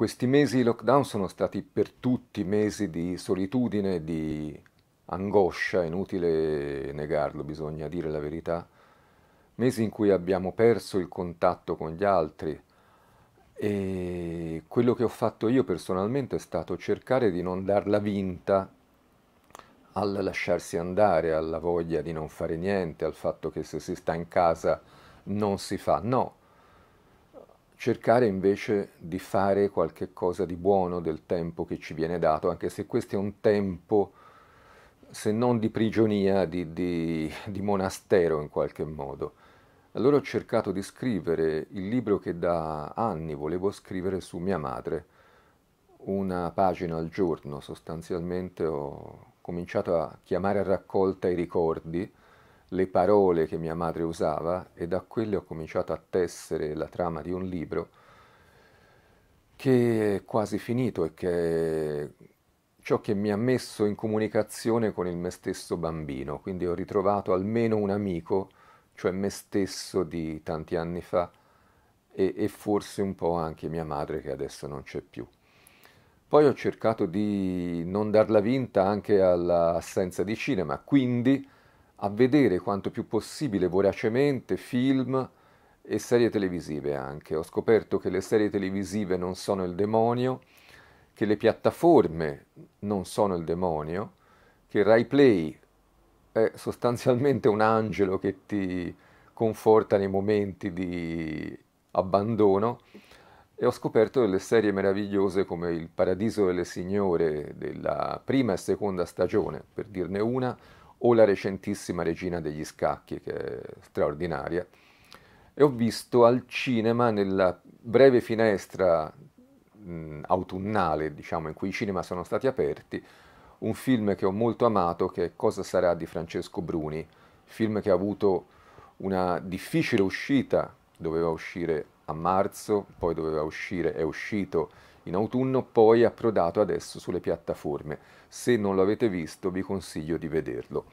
Questi mesi di lockdown sono stati per tutti mesi di solitudine, di angoscia, inutile negarlo, bisogna dire la verità, mesi in cui abbiamo perso il contatto con gli altri. E quello che ho fatto io personalmente è stato cercare di non darla vinta al lasciarsi andare, alla voglia di non fare niente, al fatto che se si sta in casa non si fa, no, cercare invece di fare qualche cosa di buono del tempo che ci viene dato, anche se questo è un tempo, se non di prigionia, di, di, di monastero in qualche modo. Allora ho cercato di scrivere il libro che da anni volevo scrivere su mia madre, una pagina al giorno sostanzialmente ho cominciato a chiamare a raccolta i ricordi, le parole che mia madre usava e da quelle ho cominciato a tessere la trama di un libro che è quasi finito e che è ciò che mi ha messo in comunicazione con il me stesso bambino, quindi ho ritrovato almeno un amico, cioè me stesso di tanti anni fa e, e forse un po' anche mia madre che adesso non c'è più. Poi ho cercato di non darla vinta anche all'assenza di cinema, quindi a vedere quanto più possibile voracemente film e serie televisive anche. Ho scoperto che le serie televisive non sono il demonio, che le piattaforme non sono il demonio, che Rai Play è sostanzialmente un angelo che ti conforta nei momenti di abbandono e ho scoperto delle serie meravigliose come Il Paradiso delle Signore della prima e seconda stagione, per dirne una, o la recentissima Regina degli Scacchi, che è straordinaria. E ho visto al cinema, nella breve finestra mh, autunnale, diciamo, in cui i cinema sono stati aperti, un film che ho molto amato, che è Cosa sarà di Francesco Bruni, film che ha avuto una difficile uscita, doveva uscire a marzo, poi doveva uscire, è uscito in autunno, poi è approdato adesso sulle piattaforme. Se non l'avete visto vi consiglio di vederlo.